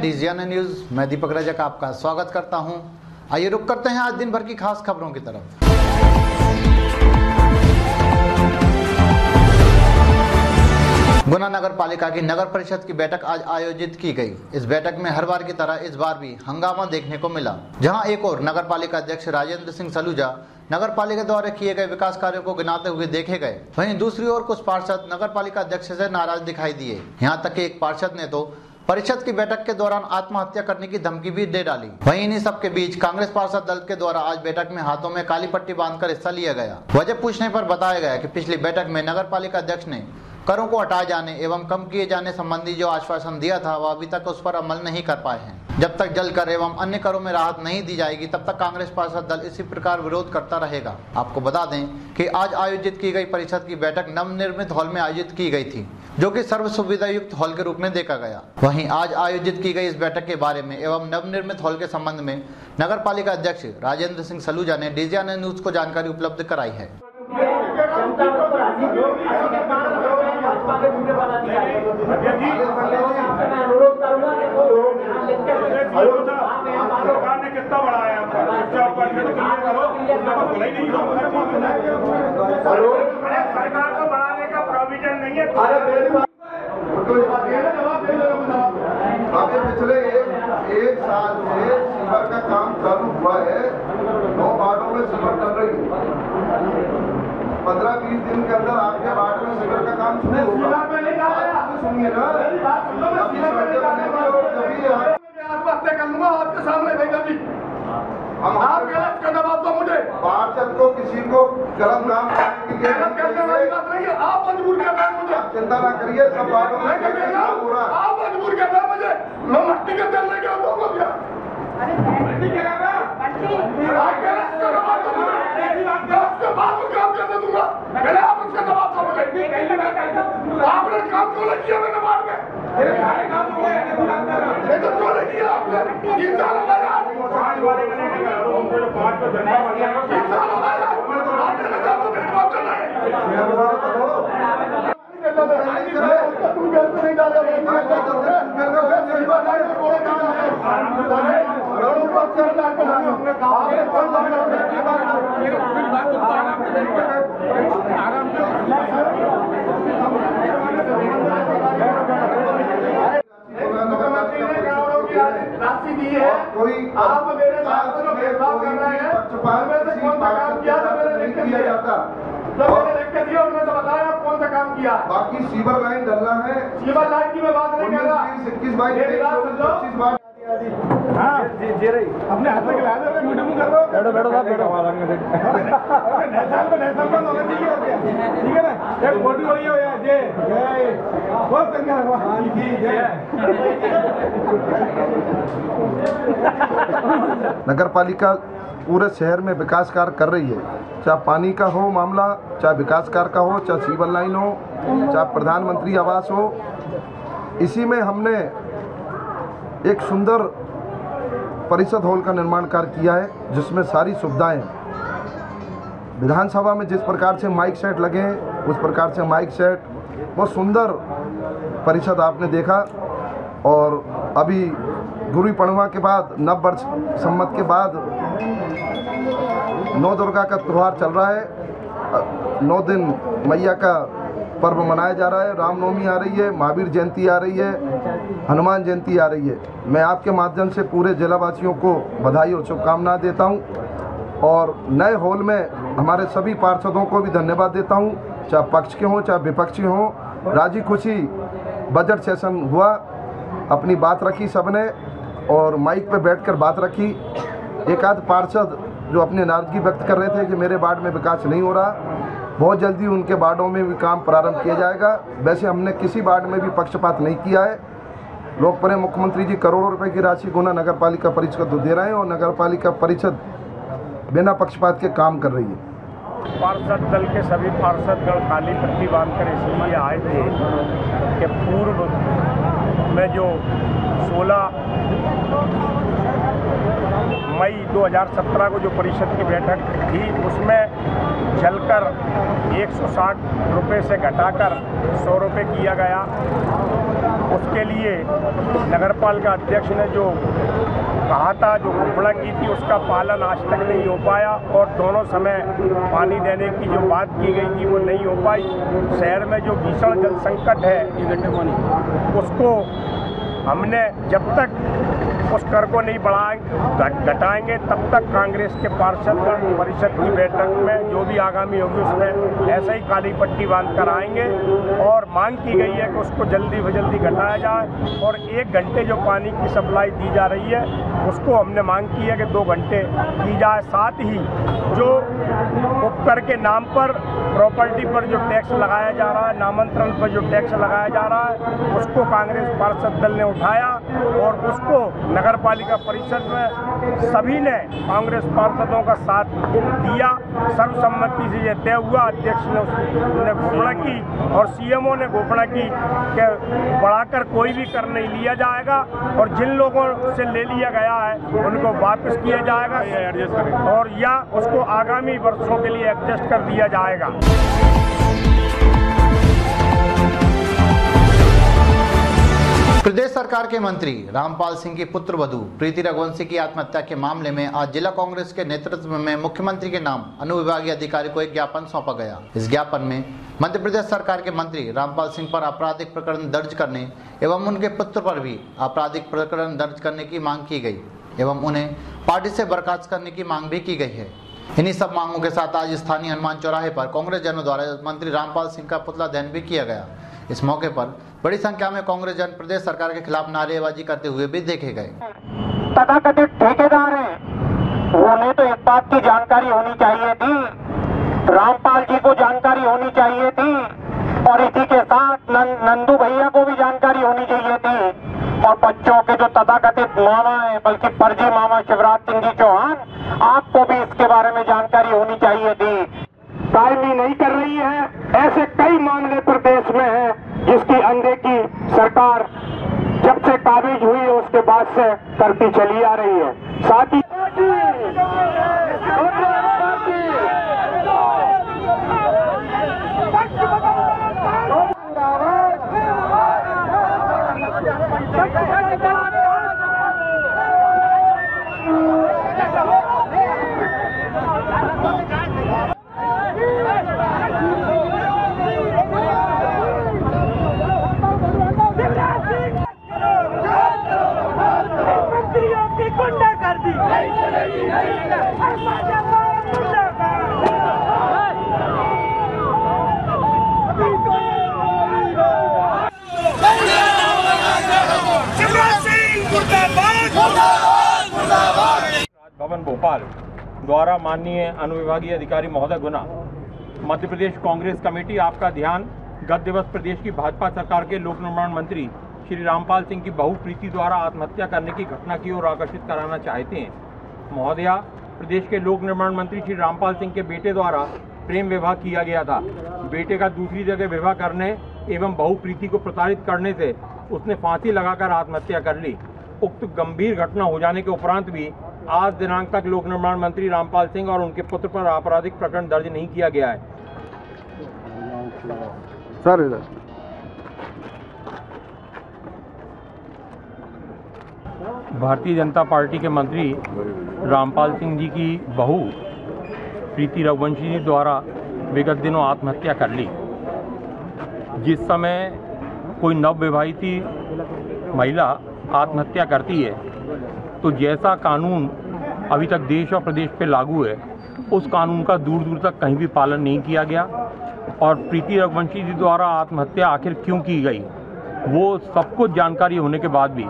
डीजीएन news, मैं दीपक रजक आपका स्वागत करता हूँ। आइए रुक करते हैं आज दिन भर की खास खबरों की तरफ़। गुना नगर पालिका की नगर परिषद की बैठक आज आयोजित की गई। इस बैठक में हर बार की तरह इस बार भी हंगामा देखने को मिला। जहाँ एक और नगर पालिका अध्यक्ष राजेंद्र सिंह सलूजा नगर पालिका द्वारा किए गए विकास कार्यों को गिनाते हुए देखे गए, वहीं दूसरी ओर कुछ पार्षद नगर पालिका अध्यक्ष से नाराज़ दिखाई दिए। यहाँ तक कि एक पार्षद ने तो परिषद की बैठक के दौरान आत्महत्या करने की धमकी भी दे डाली। वहीं इन्हीं सबके बीच कांग्रेस पार्षद दल के द्वारा आज बैठक में हाथों में काली पट्टी बांधकर हिस्सा लिया गया। वजह पूछने पर बताया गया कि पिछली बैठक में नगर पालिका अध्यक्ष ने करों को हटाए जाने एवं कम किए जाने संबंधी जो आश्वासन दिया था, वह अभी तक उस पर अमल नहीं कर पाए हैं। जब तक जल कर एवं अन्य करों में राहत नहीं दी जाएगी, तब तक कांग्रेस पार्षद दल इसी प्रकार विरोध करता रहेगा। आपको बता दें कि आज आयोजित की गई परिषद की बैठक नवनिर्मित हॉल में आयोजित की गई थी, जो कि सर्व सुविधा युक्त हॉल के रूप में देखा गया। वहीं आज आयोजित की गई इस बैठक के बारे में एवं नवनिर्मित हॉल के संबंध में नगर पालिका अध्यक्ष राजेंद्र सिंह सलूजा ने डीजीआर न्यूज़ को जानकारी उपलब्ध कराई है। सरकार ने कितना बढ़ाया ही नहीं होगा। सरकार को बढ़ाने का प्रोविज़न नहीं है। अभी पिछले एक एक साल से सीवर का काम चालू हुआ है। नौ वार्डों में सीवर चल रही है। पंद्रह बीस दिन के अंदर आपके वार्ड में सीवर का काम शुरू होगा। सुनिए ना। आप- आत्महत्या कर लूँगा आपके सामने नहीं कभी हम आप गलत का जवाब दो मुझे पार्षद को किसी को गलत नाम गलत करने वाली बात नहीं है आप मजबूर कर रहे हैं मुझे। आप चिंता ना करिए सब रहा है आप मजबूर कर रहे हैं मुझे। मैं मट्टी के तेल लेके आता हूँ भैया आप गलत का जवाब दो मुझे मैं उसके बाद में काम करने दूँगा पहले आप उसका जवाब दो मुझे आपने काम क्यों नहीं किया मैंने बाद में ये तो क्यों नहीं किया। आपने तीन साल हो गए यार पाँच वाले का नहीं करा दो हमको जो पाँच को जनता बन जाएगा तीन साल हो गए यार आपने तो तू राशि दी है। कोई आप मेरे साथ जो भेदभाव कर रहे हैं। पक्षपात उनमें से कौन सा काम किया था मेरे मैंने लिख के दिया? जाता। जब मैंने लिख के दिया उन्होंने तो बताया कौन सा काम किया? बाकी सीवर लाइन डलना है। सीवर लाइन की मैं बात नहीं कर रहा। इक्कीस बाईस मेरी तेईस बाईस अपने हाथ में मीटिंग कर बैठो बैठो साहब बैठो नेशनल को नेशनल को नॉलेज चाहिए ठीक है ना? एक फ़ोटो हो हो यार जय जय। बहुत संख्या भगवान की जय। नगर पालिका पूरे शहर में विकास कार्य कर रही है। चाहे पानी का हो मामला चाहे विकास कार्य का हो चाहे सीवर लाइन हो चाहे प्रधानमंत्री आवास हो इसी में हमने एक सुंदर परिषद हॉल का निर्माण कार्य किया है, जिसमें सारी सुविधाएँ। विधानसभा में जिस प्रकार से माइक सेट लगे उस प्रकार से माइक सेट, बहुत सुंदर परिषद आपने देखा। और अभी गुरु पड़वा के बाद, नव वर्ष सम्मत के बाद, नौ दुर्गा का त्यौहार चल रहा है। नौ दिन मैया का पर्व मनाया जा रहा है। रामनवमी आ रही है, महावीर जयंती आ रही है, हनुमान जयंती आ रही है। मैं आपके माध्यम से पूरे जिलावासियों को बधाई और शुभकामनाएँ देता हूँ और नए हॉल में हमारे सभी पार्षदों को भी धन्यवाद देता हूँ। चाहे पक्ष के हों, चाहे विपक्ष हों, राज़ी खुशी बजट सेशन हुआ। अपनी बात रखी सबने और माइक पे बैठकर बात रखी। एक आध पार्षद जो अपनी नाराज़गी व्यक्त कर रहे थे कि मेरे वार्ड में विकास नहीं हो रहा बहुत जल्दी उनके वार्डों में भी काम प्रारंभ किया जाएगा। वैसे हमने किसी वार्ड में भी पक्षपात नहीं किया है। लोकप्रिय मुख्यमंत्री जी करोड़ों रुपए की राशि गुना नगर पालिका परिषद को दे रहे हैं और नगर पालिका परिषद बिना पक्षपात के काम कर रही है। पार्षद दल के सभी पार्षदगण काली पट्टी बांधकर इसलिए आए थे कि पूर्व में जो 16 मई 2017 को जो परिषद की बैठक थी, उसमें जलकर 160 रुपए से घटाकर 100 रुपए किया गया। उसके लिए नगर पालिका अध्यक्ष ने जो कहा था, जो घोषणा की थी, उसका पालन आज तक नहीं हो पाया और दोनों समय पानी देने की जो बात की गई थी, वो नहीं हो पाई। शहर में जो भीषण जल संकट है, उसको हमने जब तक उस कर को नहीं बढ़ाएँगे घट- घटाएँगे, तब तक कांग्रेस के पार्षद परिषद की बैठक में जो भी आगामी होगी उसमें ऐसे ही काली पट्टी बाँध कर आएँगे। और मांग की गई है कि उसको जल्दी से जल्दी घटाया जाए और एक घंटे जो पानी की सप्लाई दी जा रही है, उसको हमने मांग की है कि दो घंटे की जाए। साथ ही जो उपकर के नाम पर प्रॉपर्टी पर जो टैक्स लगाया जा रहा है नामांतरण पर जो टैक्स लगाया जा रहा है उसको कांग्रेस पार्षद दल ने उठाया और उसको नगर पालिका परिषद में सभी ने कांग्रेस पार्षदों का साथ दिया। सर्वसम्मति से यह तय हुआ अध्यक्ष ने उस- ने घोषणा की और सीएमओ ने घोषणा की कि बढ़ाकर कोई भी कर नहीं लिया जाएगा और जिन लोगों से ले लिया गया है उनको वापस किया जाएगा और या उसको आगामी वर्षों के लिए एडजस्ट कर दिया जाएगा। प्रदेश सरकार के मंत्री रामपाल सिंह की पुत्र वधु, प्रीति रघुवंशी की आत्महत्या के मामले में आज जिला कांग्रेस के नेतृत्व में मुख्यमंत्री के नाम अनुविभागीय अधिकारी को एक ज्ञापन सौंपा गया। इस ज्ञापन में मध्य प्रदेश सरकार के मंत्री रामपाल सिंह पर आपराधिक प्रकरण दर्ज करने एवं उनके पुत्र पर भी आपराधिक प्रकरण दर्ज करने की मांग की गई, एवं उन्हें पार्टी से बर्खास्त करने की मांग भी की गई है। इन्हीं सब मांगों के साथ आज स्थानीय हनुमान चौराहे पर कांग्रेस जनों द्वारा मंत्री रामपाल सिंह का पुतला दहन भी किया गया। इस मौके पर बड़ी संख्या में कांग्रेस जन प्रदेश सरकार के खिलाफ नारेबाजी करते हुए भी देखे गए। तथाकथित ठेकेदार है। उन्हें तो इस बात की जानकारी होनी चाहिए थी। रामपाल जी को जानकारी होनी चाहिए थी इसी के साथ नं, नंदू भैया को भी जानकारी होनी चाहिए थी। और बच्चों के जो तथाकथित मामा है बल्कि फर्जी मामा शिवराज सिंह जी चौहान आपको भी इसके बारे में जानकारी होनी चाहिए थी। कायमी नहीं कर रही है ऐसे कई मामले प्रदेश में हैं जिसकी अनदेखी सरकार जब से काबिज हुई है उसके बाद से करती चली आ रही है। साथ ही मंत्रियों की गुंडागर्दी नहीं चलेगी नहीं चलेगी भवन भोपाल द्वारा माननीय अनुविभागीय अधिकारी महोदय गुना मध्य प्रदेश कांग्रेस कमेटी, आपका ध्यान। गत दिवस प्रदेश की भाजपा सरकार के लोक निर्माण मंत्री श्री रामपाल सिंह की बहू प्रीति द्वारा आत्महत्या करने की घटना की ओर आकर्षित कराना चाहते हैं। महोदया, प्रदेश के लोक निर्माण मंत्री श्री रामपाल सिंह के बेटे द्वारा प्रेम विवाह किया गया था। बेटे का दूसरी जगह विवाह करने एवं बहू प्रीति को प्रताड़ित करने से उसने फांसी लगाकर आत्महत्या कर ली। उक्त गंभीर घटना हो जाने के उपरांत भी आज दिनांक तक लोक निर्माण मंत्री रामपाल सिंह और उनके पुत्र पर आपराधिक प्रकरण दर्ज नहीं किया गया है। सर इधर भारतीय जनता पार्टी के मंत्री रामपाल सिंह जी की बहू प्रीति रघुवंशी जी द्वारा विगत दिनों आत्महत्या कर ली जिस समय कोई नवविवाहिती महिला आत्महत्या करती है तो जैसा कानून अभी तक देश और प्रदेश पे लागू है उस कानून का दूर दूर तक कहीं भी पालन नहीं किया गया और प्रीति रघुवंशी जी द्वारा आत्महत्या आखिर क्यों की गई? वो सब कुछ जानकारी होने के बाद भी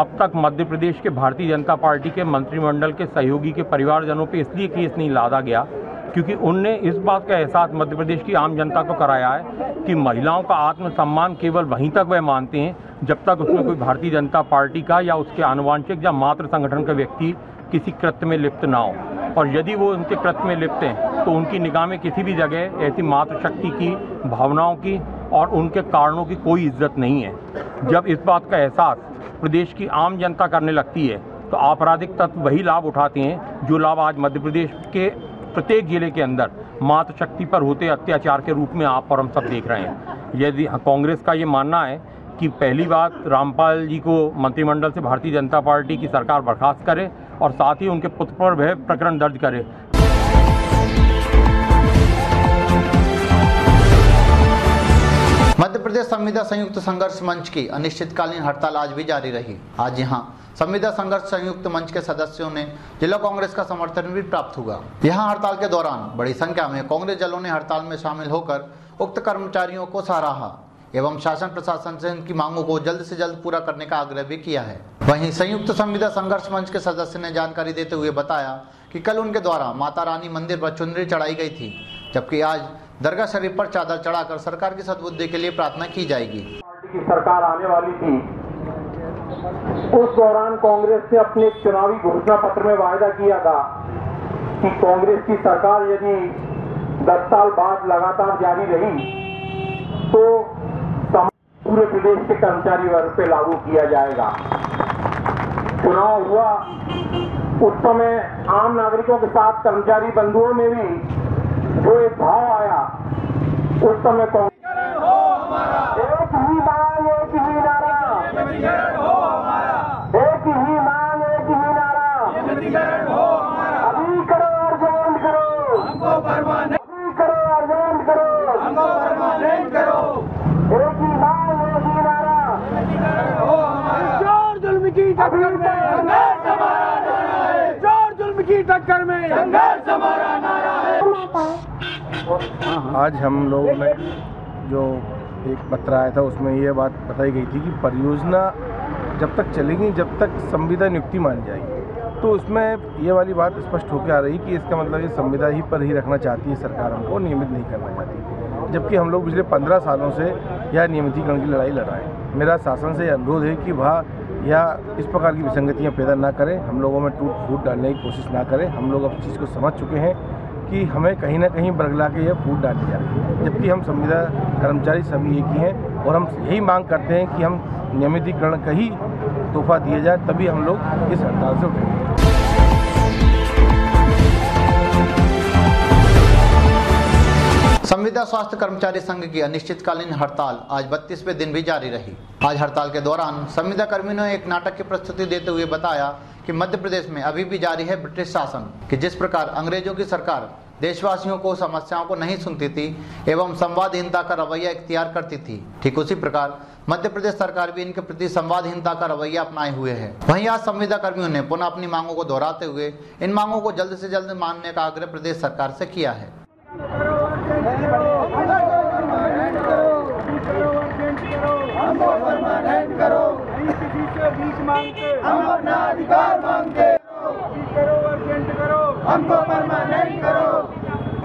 अब तक मध्य प्रदेश के भारतीय जनता पार्टी के मंत्रिमंडल के सहयोगी के परिवारजनों पर इसलिए केस नहीं लादा गया क्योंकि उनने इस बात का एहसास मध्य प्रदेश की आम जनता को कराया है कि महिलाओं का आत्मसम्मान केवल वहीं तक वह मानते हैं जब तक उसमें कोई भारतीय जनता पार्टी का या उसके आनुवांशिक या मात्र संगठन का व्यक्ति किसी कृत्य में लिप्त ना हो। और यदि वो उनके कृत्य में लिप्त हैं तो उनकी निगाह में किसी भी जगह ऐसी मातृशक्ति की, भावनाओं की और उनके कारणों की कोई इज़्ज़त नहीं है। जब इस बात का एहसास प्रदेश की आम जनता करने लगती है तो आपराधिक तत्व वही लाभ उठाते हैं, जो लाभ आज मध्य प्रदेश के प्रत्येक ज़िले के अंदर मातृशक्ति पर होते अत्याचार के रूप में आप और हम सब देख रहे हैं। यदि कांग्रेस का ये मानना है कि पहली बात रामपाल जी को मंत्रिमंडल से भारतीय जनता पार्टी की सरकार बर्खास्त करे और साथ ही उनके पुत्र पर वह प्रकरण दर्ज करे। मध्य प्रदेश संविदा संयुक्त संघर्ष मंच की अनिश्चितकालीन हड़ताल आज भी जारी रही। आज यहाँ संविदा संघर्ष संयुक्त मंच के सदस्यों ने जिला कांग्रेस का समर्थन भी प्राप्त हुआ। यहाँ हड़ताल के दौरान बड़ी संख्या में कांग्रेस दलों ने हड़ताल में शामिल होकर उक्त कर्मचारियों को सराहा एवं शासन प्रशासन से उनकी मांगों को जल्द से जल्द पूरा करने का आग्रह भी किया है। वहीं संयुक्त संविदा संघर्ष मंच के सदस्य ने जानकारी देते हुए बताया कि कल उनके द्वारा माता रानी मंदिर पर चुनरी चढ़ाई गई थी, जबकि आज दरगाह शरीफ पर चादर चढ़ाकर सरकार की सदबुद्धि के लिए प्रार्थना की जाएगी। पार्टी की सरकार आने वाली थी। उस दौरान कांग्रेस ने अपने चुनावी घोषणा पत्र में वायदा किया था कि कांग्रेस की सरकार यदि 10 साल बाद लगातार जारी रही तो पूरे प्रदेश के कर्मचारी वर्ग पे लागू किया जाएगा। चुनाव हुआ। उस समय आम नागरिकों के साथ कर्मचारी बंधुओं में भी जो एक भाव आया। उस समय कांग्रेस एक ही मांग एक ही नारा एक ही मांग एक ही नारा अभी करो अर्जेंट करो अभी करो अर्जेंट करो एक ही मांग एक ही नारा ज़ोर जुल्म की टक्कर में संघर्ष हमारा नारा है ज़ोर जुल्म की टक्कर में संघर्ष आज हम लोगों ने जो एक पत्र आया था, उसमें ये बात बताई गई थी कि परियोजना जब तक चलेगी, जब तक संविदा नियुक्ति मानी जाएगी। तो उसमें ये वाली बात स्पष्ट होकर आ रही कि इसका मतलब ये संविदा ही पर ही रखना चाहती है सरकार हमको नियमित नहीं करना चाहती। जबकि हम लोग पिछले पंद्रह सालों से यह नियमितीकरण की लड़ाई लड़ रहे हैं। मेरा शासन से अनुरोध है कि वह या इस प्रकार की विसंगतियाँ पैदा ना करें। हम लोगों में टूट फूट डालने की कोशिश ना करें। हम लोग अब चीज़ को समझ चुके हैं कि हमें कहीं ना कहीं बरगला के यह फूट डाली जा रही है। जबकि हम संविदा कर्मचारी सभी एक ही हैं और हम यही मांग करते हैं कि हम नियमितीकरण का ही तोहफा दिया जाए, तभी हम लोग इस हड़ताल से उठेंगे। संविदा स्वास्थ्य कर्मचारी संघ की अनिश्चितकालीन हड़ताल आज 32वें दिन भी जारी रही। आज हड़ताल के दौरान संविदा कर्मियों ने एक नाटक की प्रस्तुति देते हुए बताया कि मध्य प्रदेश में अभी भी जारी है ब्रिटिश शासन, कि जिस प्रकार अंग्रेज़ों की सरकार देशवासियों को समस्याओं को नहीं सुनती थी एवं संवादहीनता का रवैया इख्तियार करती थी, ठीक उसी प्रकार मध्य प्रदेश सरकार भी इनके प्रति संवादहीनता का रवैया अपनाए हुए है। वहीं आज संविदा कर्मियों ने पुनः अपनी मांगों को दोहराते हुए इन मांगों को जल्द से जल्द मानने का आग्रह प्रदेश सरकार से किया है हमको परमानेंट करो किसी से बीच मांगते हम अपना अधिकार मांगते करो अर्जेंट करो। हमको परमानेंट करो।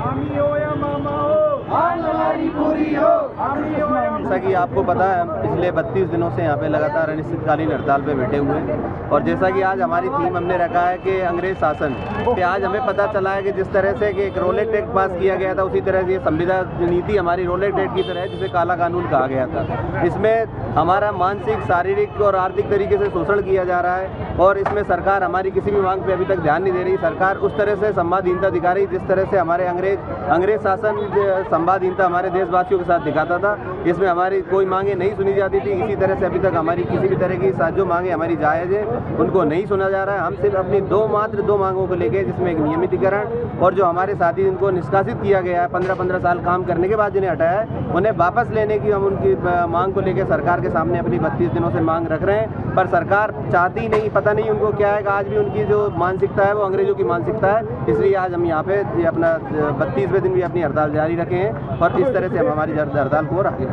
हामी हो या मामा हो आज हमारी पूरी हो। हामी हो या जैसा कि आपको पता है, हम पिछले 32 दिनों से यहाँ पे लगातार अनिश्चितकालीन हड़ताल पे बैठे हुए हैं। और जैसा कि आज हमारी थीम हमने रखा है कि अंग्रेज़ शासन कि आज हमें पता चला है कि जिस तरह से कि एक रोलेट एक्ट पास किया गया था, उसी तरह से ये संविदा नीति हमारी रोलेट एक्ट की तरह है, जिसे काला कानून कहा गया था। इसमें हमारा मानसिक, शारीरिक और आर्थिक तरीके से शोषण किया जा रहा है और इसमें सरकार हमारी किसी भी मांग पर अभी तक ध्यान नहीं दे रही। सरकार उस तरह से संवादहीनता दिखा रही, जिस तरह से हमारे अंग्रेज़ अंग्रेज़ शासन, संवादहीनता हमारे देशवासियों के साथ दिखाता था। इसमें हमारी कोई मांगे नहीं सुनी जाती थी। इसी तरह से अभी तक हमारी किसी भी तरह की जो मांगे, हमारी जायज़ है, उनको नहीं सुना जा रहा है। हम सिर्फ़ अपनी दो मात्र दो मांगों को लेके जिसमें एक नियमितीकरण और जो हमारे साथी जिनको निष्कासित किया गया है पंद्रह पंद्रह साल काम करने के बाद जिन्हें हटाया है, उन्हें वापस लेने की हम उनकी मांग को लेकर सरकार के सामने अपनी बत्तीस दिनों से मांग रख रहे हैं। पर सरकार चाहती नहीं, पता नहीं उनको क्या है। आज भी उनकी जो मानसिकता है, वो अंग्रेज़ों की मानसिकता है। इसलिए आज हम यहाँ पे अपना बत्तीसवें दिन भी अपनी हड़ताल जारी रखे हैं और इस तरह से हम हमारी हड़ताल को आगे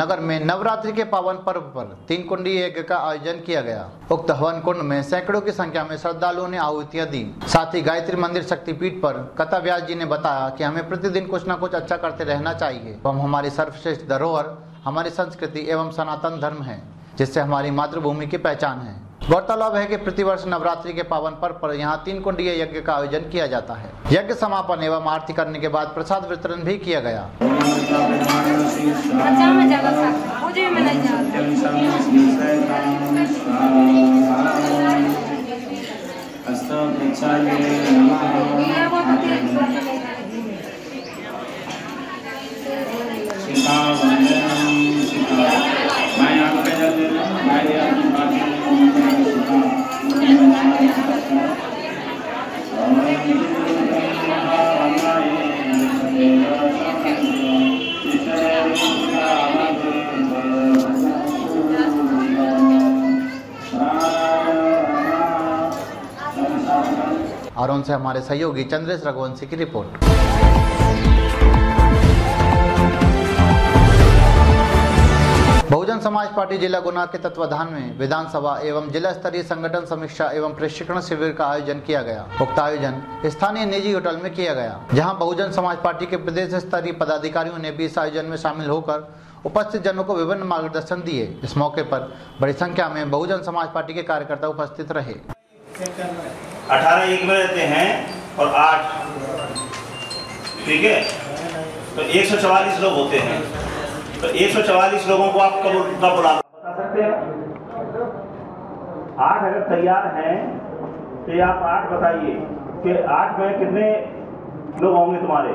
नगर में नवरात्रि के पावन पर्व पर तीन कुंडी यज्ञ का आयोजन किया गया। उक्त हवन कुंड में सैकड़ों की संख्या में श्रद्धालुओं ने आहुतियाँ दी। साथ ही गायत्री मंदिर शक्तिपीठ पर कथा व्यास जी ने बताया कि हमें प्रतिदिन कुछ न कुछ अच्छा करते रहना चाहिए। एवं हमारी सर्वश्रेष्ठ धरोहर, हमारी संस्कृति एवं सनातन धर्म है, जिससे हमारी मातृभूमि की पहचान है। गौरतलब है कि प्रतिवर्ष नवरात्रि के पावन पर्व पर, पर यहाँ तीन कुंडीय यज्ञ का आयोजन किया जाता है। यज्ञ समापन एवं आरती करने के बाद प्रसाद वितरण भी किया गया। भरौन से हमारे सहयोगी चंद्रेश रघुवंशी की रिपोर्ट। बहुजन समाज पार्टी जिला गुना के तत्वाधान में विधानसभा एवं जिला स्तरीय संगठन समीक्षा एवं प्रशिक्षण शिविर का आयोजन किया गया। उक्त आयोजन स्थानीय निजी होटल में किया गया, जहाँ बहुजन समाज पार्टी के प्रदेश स्तरीय पदाधिकारियों ने भी इस आयोजन में शामिल होकर उपस्थित जनों को विभिन्न मार्गदर्शन दिए। इस मौके पर बड़ी संख्या में बहुजन समाज पार्टी के कार्यकर्ता उपस्थित रहे। अठारह एक में रहते हैं और आठ ठीक है? तो एक सौ चवालीस लोग होते हैं। तो एक सौ चवालीस लोगों को आप कब कब बुला बता सकते हैं? आठ अगर तैयार हैं तो आप आठ बताइए कि आठ में कितने लोग होंगे तुम्हारे?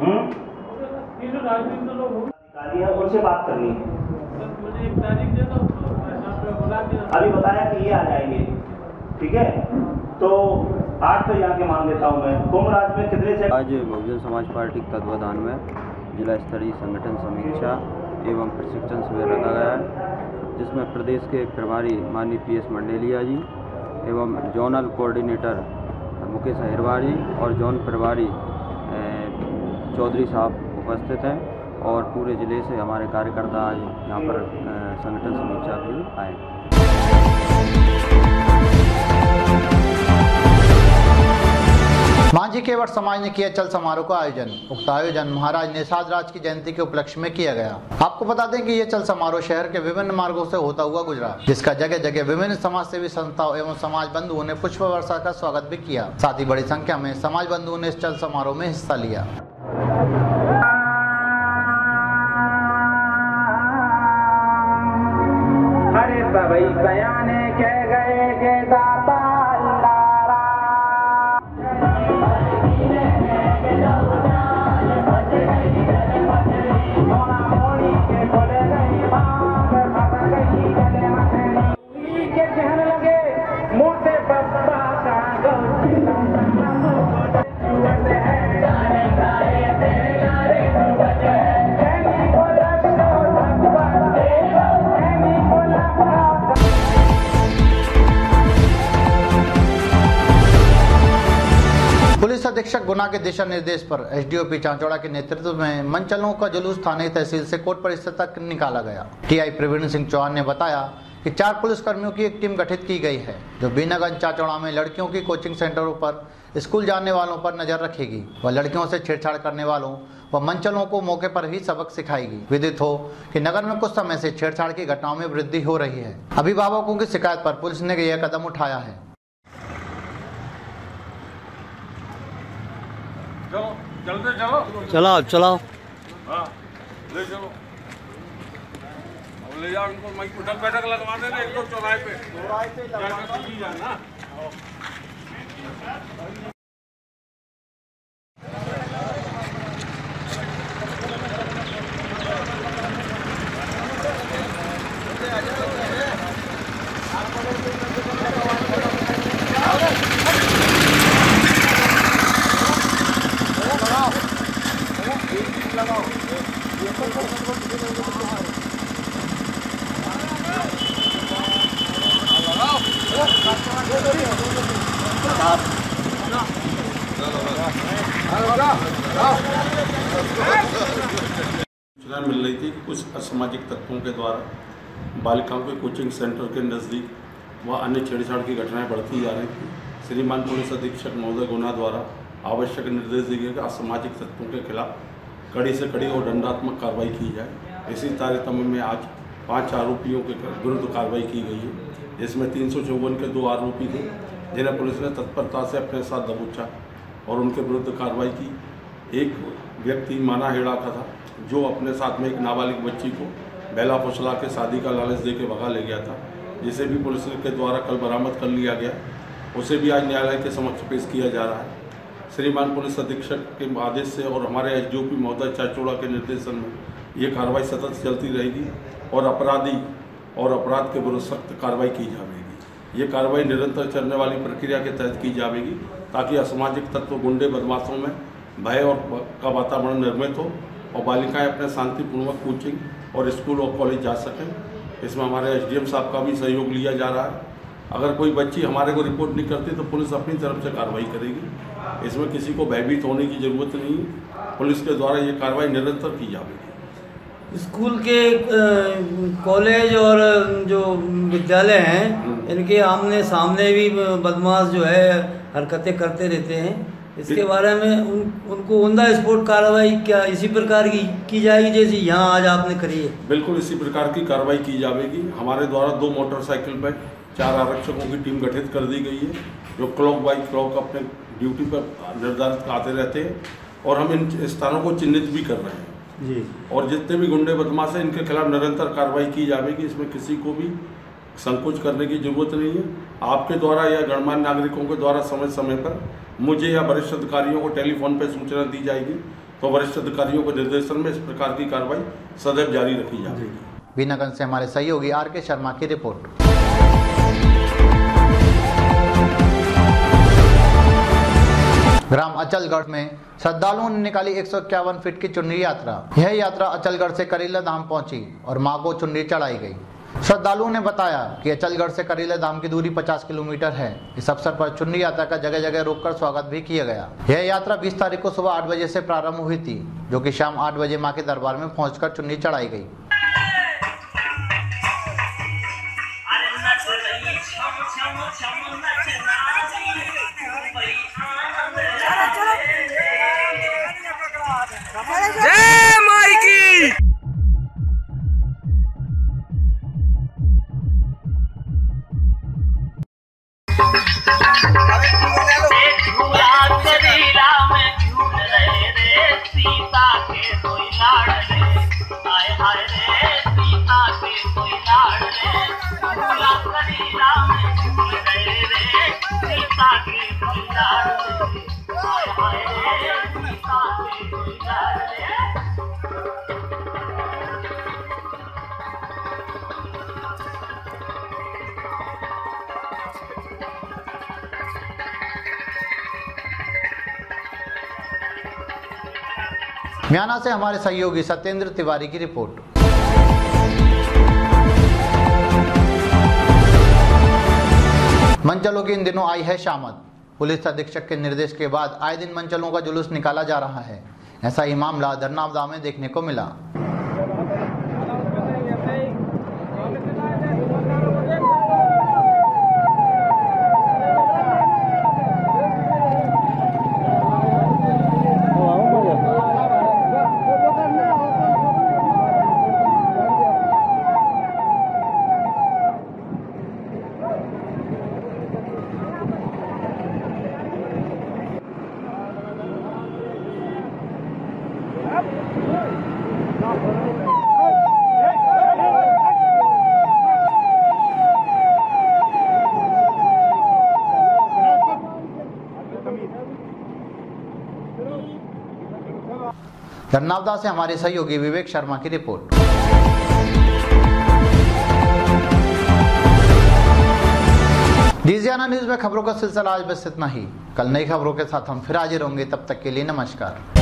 हम्म? है उनसे बात करनी है अभी बताया कि ये आ जाएँगे। ठीक है? तो आठ तो यहाँ के मान लेता हूँ मैं। कुंभ राज में कितने से आज बहुजन समाज पार्टी के तत्वाधान में जिला स्तरीय संगठन समीक्षा एवं प्रशिक्षण शिविर रखा गया है, जिसमें प्रदेश के प्रभारी माननीय पी एस मंडेलिया जी एवं जोनल कोऑर्डिनेटर मुकेश अहिरवार जी और जोन प्रभारी चौधरी साहब उपस्थित हैं और पूरे ज़िले से हमारे कार्यकर्ता आज यहाँ पर संगठन समीक्षा के लिए आए मांझी केवट समाज ने किया चल समारोह का आयोजन। उक्त आयोजन महाराज निषाद राज की जयंती के उपलक्ष्य में किया गया। आपको बता दें कि ये चल समारोह शहर के विभिन्न मार्गों से होता हुआ गुजरा, जिसका जगह जगह विभिन्न समाज सेवी संस्थाओं एवं समाज बंधुओं ने पुष्प वर्षा का स्वागत भी किया। साथ ही बड़ी संख्या में समाज बंधुओं ने इस चल समारोह में हिस्सा लिया। सबई सयाने गए के दाता पुलिस अधीक्षक गुना के दिशा निर्देश पर एसडीओपी चांचौड़ा के नेतृत्व में मंचलों का जुलूस थाने तहसील से कोर्ट परिसर तक निकाला गया। टीआई प्रवीण सिंह चौहान ने बताया कि चार पुलिस कर्मियों की एक टीम गठित की गई है जो बीनागंज चाचौड़ा में लड़कियों की कोचिंग सेंटरों पर स्कूल जाने वालों पर नज़र रखेगी। व लड़कियों से छेड़छाड़ करने वालों व मंचलों को मौके पर ही सबक सिखाएगी। विदित हो कि नगर में कुछ समय से छेड़छाड़ की घटनाओं में वृद्धि हो रही है। अभिभावकों की शिकायत पर पुलिस ने यह कदम उठाया है। चलो जल्दी चलो। चलाओ चलाओ। हाँ ले चलो। ले जाओ उनको मैं उठक बैठक लगवा देना एक दो चौराहे पे। चौराहे पे जाना सूचना मिल रही थी कि कुछ असामाजिक तत्वों के द्वारा बालिकाओं के कोचिंग सेंटर के नज़दीक व अन्य छेड़छाड़ की घटनाएँ बढ़ती जा रही थी। श्रीमान पुलिस अधीक्षक महोदय गुना द्वारा आवश्यक निर्देश दिए गए कि असामाजिक तत्वों के खिलाफ कड़ी से कड़ी और दंडात्मक कार्रवाई की जाए। इसी तारतम्य में आज पाँच आरोपियों के विरुद्ध कार्रवाई की गई है, जिसमें तीन सौ चौवन के दो आरोपी थे, जिन्हें पुलिस ने तत्परता से अपने साथ दबोचा और उनके विरुद्ध कार्रवाई की। एक व्यक्ति माना हेड़ा का था, जो अपने साथ में एक नाबालिग बच्ची को बेला फुसला के शादी का लालच दे के भगा ले गया था। जिसे भी पुलिस के द्वारा कल बरामद कर लिया गया, उसे भी आज न्यायालय के समक्ष पेश किया जा रहा है। श्रीमान पुलिस अधीक्षक के आदेश से और हमारे एस डी ओ पी महोदय चाचोड़ा के निर्देशन में ये कार्रवाई सतत चलती रहेगी और अपराधी और अपराध के विरुद्ध सख्त कार्रवाई की जाएगी। ये कार्रवाई निरंतर चलने वाली प्रक्रिया के तहत की जाएगी ताकि असामाजिक तत्व गुंडे, बदमाशों में भय और का वातावरण निर्मित हो और बालिकाएँ अपने शांतिपूर्वक कोचिंग और स्कूल और कॉलेज जा सकें। इसमें हमारे एसडीएम साहब का भी सहयोग लिया जा रहा है। अगर कोई बच्ची हमारे को रिपोर्ट नहीं करती तो पुलिस अपनी तरफ़ से कार्रवाई करेगी। इसमें किसी को भयभीत होने की ज़रूरत नहीं। पुलिस के द्वारा ये कार्रवाई निरंतर की जाएगी। स्कूल के कॉलेज और जो विद्यालय हैं इनके आमने सामने भी बदमाश जो है हरकतें करते रहते हैं। इसके बारे में उन, उनको उमदा स्पोर्ट कार्रवाई क्या इसी प्रकार की की जाएगी जैसी यहाँ आज आपने करी है? बिल्कुल इसी प्रकार की कार्रवाई की जाएगी। हमारे द्वारा दो मोटरसाइकिल पर चार आरक्षकों की टीम गठित कर दी गई है जो क्लॉक बाई क्लॉक अपने ड्यूटी पर निर्धारित आते रहते हैं और हम इन स्थानों को चिन्हित भी कर रहे हैं। जी। और जितने भी गुंडे बदमाश हैं इनके खिलाफ निरंतर कार्रवाई की जाएगी। इसमें किसी को भी संकोच करने की ज़रूरत नहीं है। आपके द्वारा या गणमान्य नागरिकों के द्वारा समय समय पर मुझे या वरिष्ठ अधिकारियों को टेलीफोन पर सूचना दी जाएगी तो वरिष्ठ अधिकारियों के निर्देशन में इस प्रकार की कार्रवाई सदैव जारी रखी जाएगी। बीनागंज से हमारे सहयोगी आर के शर्मा की रिपोर्ट। ग्राम अचलगढ़ में श्रद्धालुओं ने निकाली एक सौ इक्यावन फीट की चुनरी यात्रा। यह यात्रा अचलगढ़ से करीला धाम पहुँची और माँ को चुनरी चढ़ाई गई। श्रद्धालुओं ने बताया कि अचलगढ़ से करीला धाम की दूरी 50 किलोमीटर है। इस अवसर पर चुनरी यात्रा का जगह जगह रोककर स्वागत भी किया गया। यह यात्रा 20 तारीख को सुबह 8 बजे से प्रारंभ हुई थी जो कि शाम 8 बजे माँ के दरबार में पहुंचकर चुन्नी चढ़ाई गई। जय। म्याना से हमारे सहयोगी सत्येंद्र तिवारी की रिपोर्ट। मंचलों की इन दिनों आई है शामत। पुलिस अधीक्षक के निर्देश के बाद आए दिन मंचलों का जुलूस निकाला जा रहा है। ऐसा ही मामला धरनावदा में देखने को मिला। धरनावदा से हमारे सहयोगी विवेक शर्मा की रिपोर्ट। डीजियाना न्यूज़ में खबरों का सिलसिला आज बस इतना ही। कल नई खबरों के साथ हम फिर हाजिर होंगे, तब तक के लिए नमस्कार।